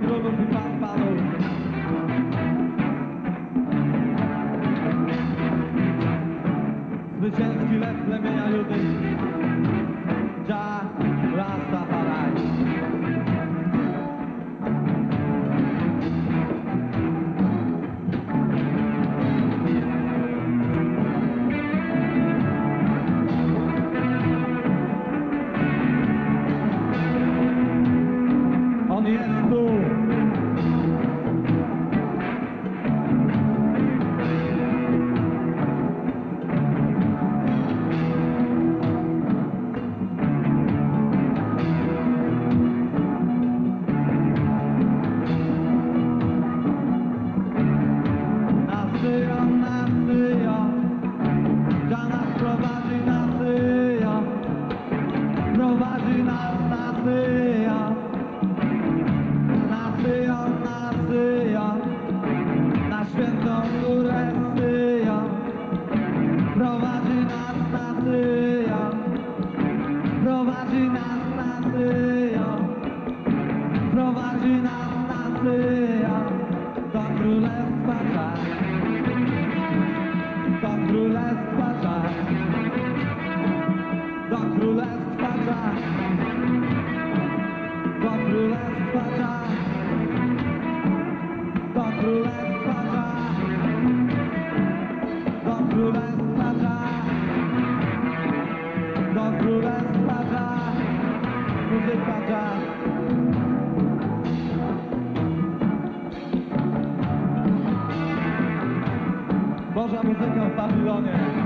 królów, królów i pan last Boża muzyka w Babilonie.